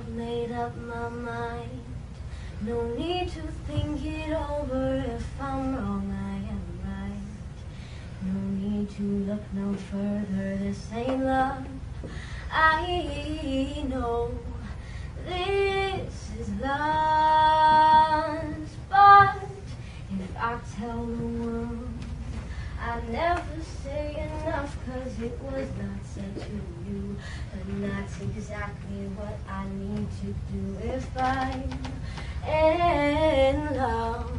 I've made up my mind. No need to think it over. If I'm wrong, I am right. No need to look no further. This ain't love. I know this is love. But if I tell the world, I never say enough, cause it was not said to you. But that's exactly what I do if I'm in love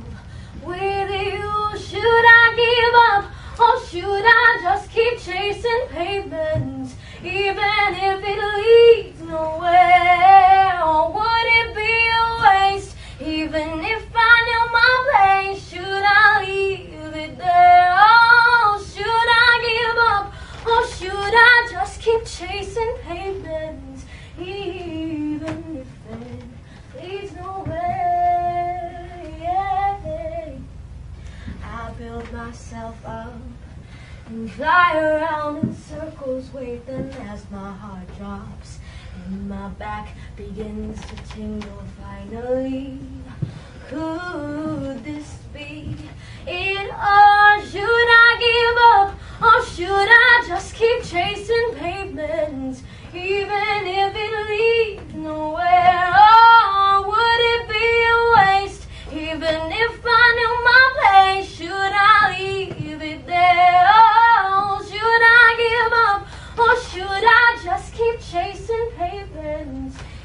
with you. Should I give up or should I just keep chasing pavements, even if it leads nowhere? Or would it be a waste, even if I knew my place? Should I leave it there? Oh, should I give up or should I just keep chasing pavements, leads nowhere? Yeah. I build myself up and fly around in circles, waiting as my heart drops and my back begins to tingle. Finally, could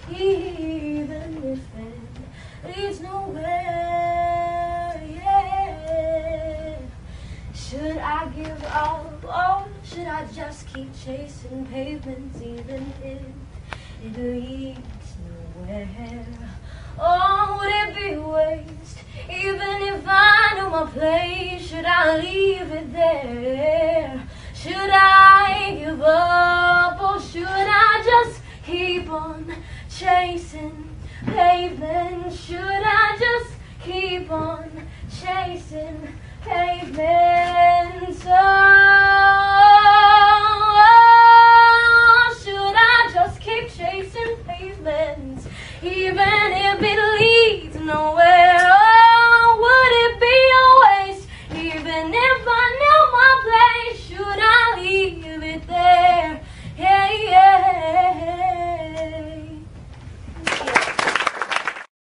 even if it leads nowhere? Yeah. Should I give up, or should I just keep chasing pavements, even if it leads nowhere? Oh, would it be waste, even if I knew my place? Should I leave it there? Should I keep on chasing pavement? Should I just keep on chasing pavement? So oh, should I just keep chasing pavements, even if it leads nowhere?